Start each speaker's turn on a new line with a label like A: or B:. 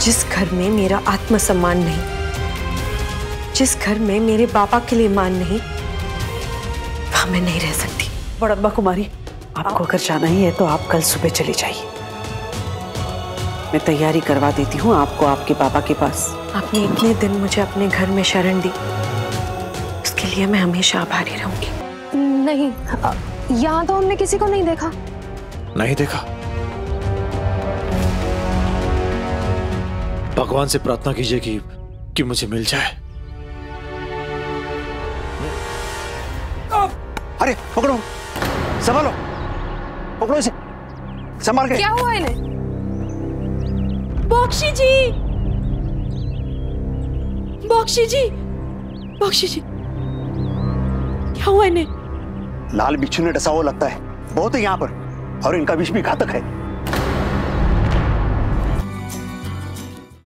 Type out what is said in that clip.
A: जिस घर में मेरा आत्मसम्मान नहीं जिस घर में मेरे बाबा के लिए मान नहीं वहाँ मैं नहीं रह सकती।
B: बड़म्बा कुमारी आपको अगर जाना ही है तो आप कल सुबह चली जाइए। मैं तैयारी करवा देती हूँ आपको आपके पापा के पास।
A: आपने इतने दिन मुझे अपने घर में शरण दी। उसके लिए मैं हमेशा आभारी रहूँगी।
C: नहीं यहाँ तो हमने किसी को नहीं देखा।
D: नहीं देखा? भगवान से प्रार्थना कीजिए कि कि मुझे मिल जाए।
E: अरे पकड़ो। संभालो। पकड़ो इसे। संभाल के।
C: क्या हुआ इन्हें?
A: बख्शी जी! बख्शी जी! बख्शी जी! क्या हुआ इन्हें?
E: लाल बिच्छू ने डसा हुआ लगता है। बहुत है यहाँ पर। और इनका विष भी घातक है।